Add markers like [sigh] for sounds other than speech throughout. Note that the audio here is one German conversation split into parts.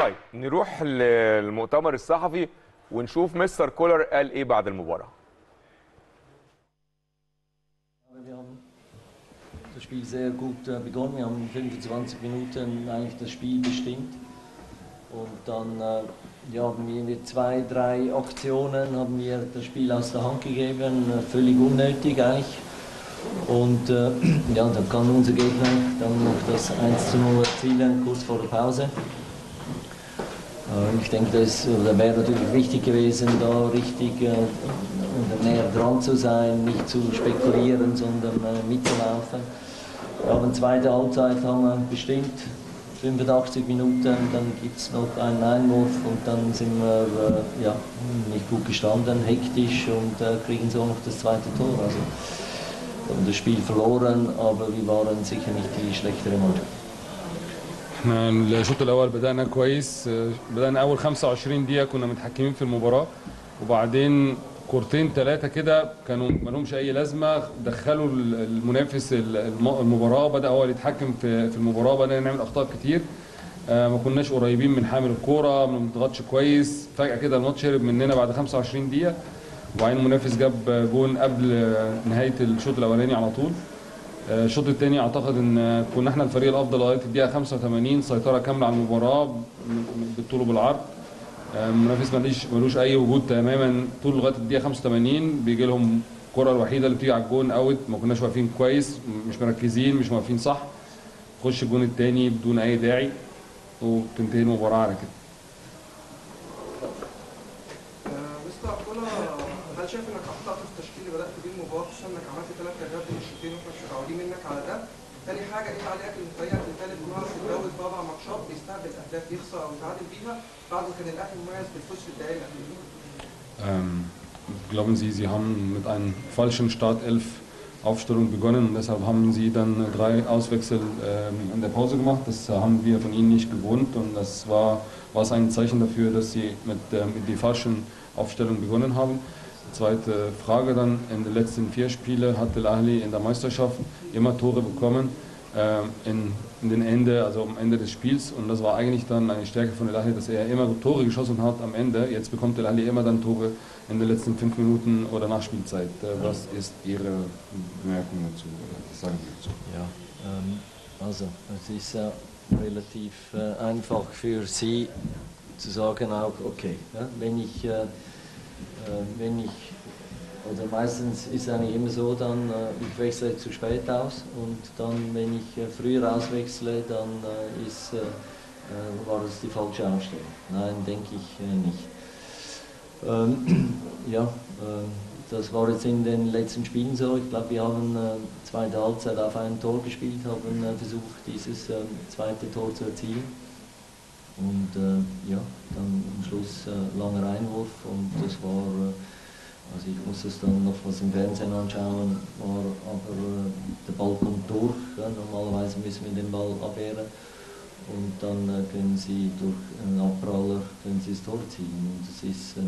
طيب نروح للمؤتمر الصحفي ونشوف مستر كولر قال ايه بعد المباراه Wir haben das Spiel sehr gut äh, begonnen. Wir haben in 25 Minuten eigentlich das Spiel bestimmt. Und dann äh, ja, haben wir mit zwei, drei Aktionen haben wir das Spiel aus der Hand gegeben, äh, völlig unnötig eigentlich. Und äh, [clears throat] ja, dann kann unser Gegner dann noch das 1 zu 0 erzielen, kurz vor der Pause. Äh, Ich denke, das wäre natürlich wichtig gewesen, da richtig äh, näher dran zu sein, nicht zu spekulieren, sondern äh, mitzulaufen. Wir haben zweite Halbzeit haben wir bestimmt, 85 Minuten, dann gibt es noch einen Einwurf und dann sind wir ja, nicht gut gestanden, hektisch und kriegen so noch das zweite Tor. Also, wir haben das Spiel verloren, aber wir waren sicher nicht die schlechtere Mannschaft. إحنا الشوط الأول بدأنا كويس بدأنا أول 25 دقيقة كنا متحكمين في المباراة وبعدين كورتين ثلاثة كده كانوا ما لهمش أي لازمة دخلوا ال- المنافس ال- الم- المباراة بدأ هو يتحكم في المباراة بدأنا نعمل أخطاء كتير. آه، ما كناش قريبين من حامل الكورة ما بنضغطش كويس. فجأة كده الماتش هرب مننا بعد 25 دقيقة وبعدين المنافس جاب جون قبل نهاية الشوط الأولاني على طول. الشوط الثاني أعتقد إن كنا إحنا الفريق الأفضل لغاية الدقيقة 85 سيطرة كاملة على المباراة بالطول وبالعرض. آه، المنافس ماليش ملوش أي وجود تماما طول لغاية الدقيقة 85 بيجي لهم الكره الوحيدة اللي بتيجي على الجون أوت ما كناش واقفين كويس مش مركزين مش واقفين صح. خش الجون الثاني بدون أي داعي وتنتهي المباراة على كده. خصوصا انك عملت ثلاث تغييرات بين الشوطين واحنا مش متعودين منك على ده؟ تاني حاجه ايه تعليقك ان فريقك الثالث بيعرف يتجاوز باربع ماتشات بيستقبل اهداف يخسر او يتعادل بيها بعد ما كان الاهلي مميز بالفوز في الدقائق الاخيره. Ähm, glauben Sie, Sie haben mit einer falschen Startelf-Aufstellung begonnen und deshalb haben Sie dann drei Auswechsel ähm, in der Pause gemacht? Das haben wir von Ihnen nicht gewohnt und das war, war es ein Zeichen dafür, dass Sie mit, äh, mit der falschen Aufstellung begonnen haben. Zweite Frage dann, in den letzten vier Spielen hat El Ahly in der Meisterschaft immer Tore bekommen. ähm, In, in den Ende, also am Ende des Spiels und das war eigentlich dann eine Stärke von El Ahly, dass er immer Tore geschossen hat am Ende. Jetzt bekommt El Ahly immer dann Tore in den letzten fünf Minuten oder nach Spielzeit. Äh, Was ist Ihre Bemerkung dazu? Was sagen Sie dazu? Ja, ähm, also es ist äh, relativ äh, einfach für Sie zu sagen auch, okay, ja, wenn ich, äh, äh, wenn ich, oder meistens ist es eigentlich immer so, dann äh, ich wechsle zu spät aus und dann, wenn ich äh, früher auswechsle, dann äh, ist, äh, äh, war das die falsche Aufstellung. Nein, denke ich äh, nicht. Ähm, [clears throat] ja, ähm, das war jetzt in den letzten Spielen so. Ich glaube, wir haben äh, zweite Halbzeit auf ein Tor gespielt, haben äh, versucht, dieses äh, zweite Tor zu erzielen. Und äh, ja, dann am Schluss äh, langer Einwurf und das war, äh, also ich muss das dann noch was im Fernsehen anschauen, war aber äh, der Ball kommt durch. Ja, normalerweise müssen wir den Ball abwehren und dann äh, können sie durch einen Abpraller können sie das Tor ziehen. Und das ist äh,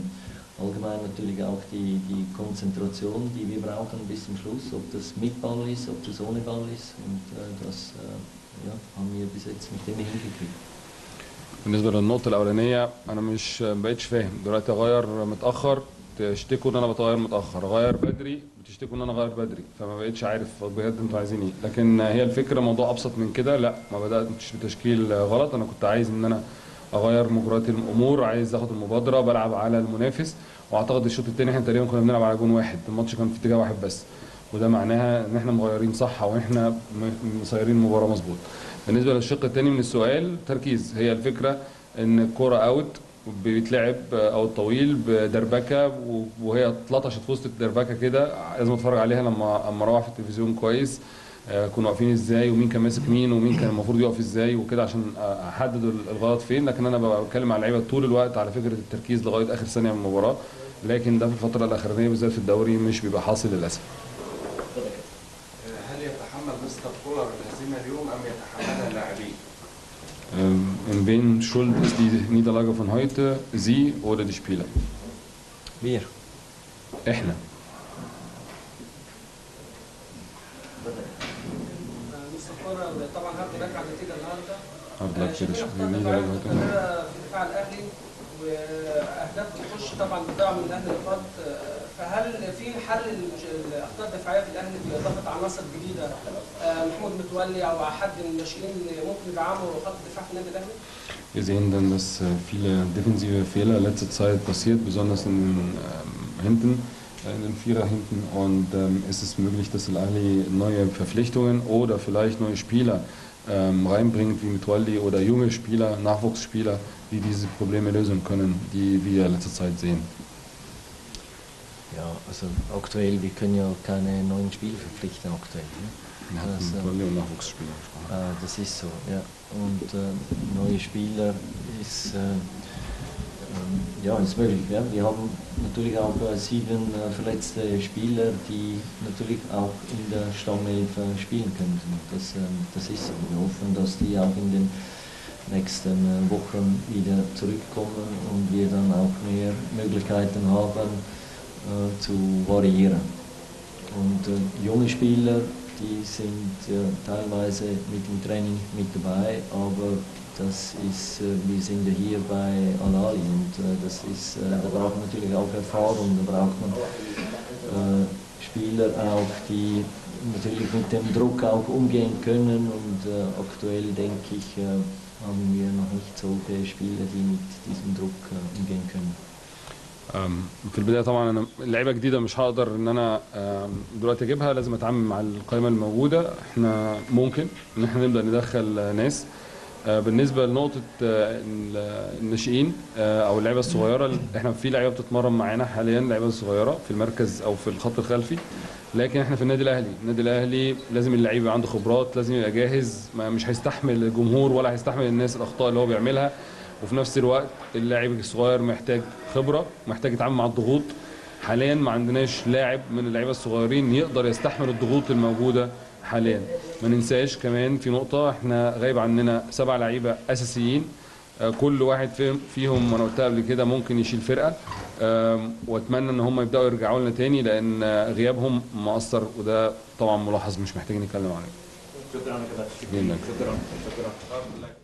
allgemein natürlich auch die, die Konzentration, die wir brauchen bis zum Schluss, ob das mit Ball ist, ob das ohne Ball ist. Und das ja, haben wir bis jetzt nicht immer hingekriegt. بالنسبة للنقطة الأولانية أنا مش بقتش فاهم. دلوقتي أغير متأخر تشتكوا إن أنا بتغير متأخر. أغير بدري بتشتكوا إن أنا أغير بدري. فما بقتش عارف بجد أنتوا عايزين إيه. لكن هي الفكرة موضوع أبسط من كده لأ ما بدأتش بتشكيل غلط. أنا كنت عايز إن أنا أغير مجريات الأمور عايز آخد المبادرة بلعب على المنافس. وأعتقد الشوط الثاني إحنا تقريبا كنا بنلعب على جون واحد. الماتش كان في اتجاه واحد بس. وده معناها إن إحنا مغيرين صح وإحنا مسيرين المباراه مظبوط. بالنسبة للشق الثاني من السؤال تركيز. هي الفكرة إن الكوره أوت بيتلعب أو طويل بدربكة وهي اتلطشت في وسط الدربكة كده. لازم أتفرج عليها لما اما أروح في التلفزيون كويس. آه، كنا واقفين إزاي ومين كان ماسك مين ومين كان المفروض يقف إزاي وكده عشان أحدد ال- الغلط فين. لكن أنا بتكلم على اللعيبة طول الوقت على فكرة التركيز لغاية آخر ثانية من المباراة. لكن ده في الفترة الأخرانية بالذات في الدوري مش بيبقى حاصل للأسف. Ähm, in wen schuld ist die Niederlage von heute? Sie oder die Spieler? Wir. احنا مستقرة طبعا هارد لك على النتيجة النهارده Hard luck für die شايفين Spiel- أخطاء Niederlage دفاعية heute. متكررة في اهداف بتخش طبعا بتضيع من الاهلي نقاط آه، فهل في حل للمش- الاخطاء الدفاعيه في الاهلي باضافه عناصر جديده آه، محمود متولي او حد من الناشئين اللي ممكن يدعموا خط الدفاع في النادي الاهلي؟ Wir sehen dann, dass äh, viele defensive Fehler letzte Zeit passiert, besonders in den ähm, hinten, äh, in den Vierer hinten. Und ähm, ist es möglich, dass Al-Ahli neue Verpflichtungen oder vielleicht neue Spieler ähm, reinbringt, wie Mitwaldi oder junge Spieler, Nachwuchsspieler, die diese Probleme lösen können, die wir in letzter Zeit sehen. Ja, also aktuell, wir können ja keine neuen Spieler verpflichten aktuell. Ne? Äh, Mitwaldi und Nachwuchsspieler. Äh, das ist so, ja. Und äh, neue Spieler ist, äh, ja, ist möglich. Ja. Wir haben natürlich auch äh, sieben äh, verletzte Spieler, die natürlich auch in der Stammelf äh, spielen könnten. Das, ähm, das ist so. Wir hoffen, dass die auch in den nächsten Wochen wieder zurückkommen und wir dann auch mehr Möglichkeiten haben äh, zu variieren. Und äh, junge Spieler, die sind äh, teilweise mit dem Training mit dabei, aber das ist, äh, wir sind ja hier bei Alali und äh, das ist, äh, da braucht man natürlich auch Erfahrung, da braucht man äh, Spieler auch, die natürlich mit dem Druck auch umgehen können und äh, aktuell denke ich, äh, haben wir noch nicht solche Spieler, die mit diesem Druck äh, umgehen können. أم، في البدايه طبعا انا لعيبه جديده مش هقدر ان انا أم، دلوقتي اجيبها لازم اتعامل مع القائمه الموجوده احنا ممكن ان احنا نبدا ندخل آه، ناس آه، بالنسبة لنقطة آه، ال- الناشئين آه، أو اللعيبة الصغيرة إحنا في لعيبة بتتمرن معانا حاليا لعيبة صغيرة في المركز أو في الخط الخلفي لكن إحنا في النادي الأهلي. النادي الأهلي لازم اللعيب يبقى عنده خبرات لازم يبقى جاهز ما مش هيستحمل الجمهور ولا هيستحمل الناس الأخطاء اللي هو بيعملها. وفي نفس الوقت اللاعب الصغير محتاج خبرة محتاج يتعامل مع الضغوط. حاليا ما عندناش لاعب من اللعيبة الصغيرين يقدر يستحمل الضغوط الموجودة حاليا. ما ننساش كمان في نقطة إحنا غايب عننا سبع لعيبة أساسيين. آه، كل واحد فيهم وأنا قلتها قبل كده ممكن يشيل فرقة. وأتمنى إن هم يبدأوا يرجعوا لنا تاني لأن غيابهم مؤثر وده طبعا ملاحظ مش محتاجين نتكلم عليه. شكرا. شكرا. شكرا.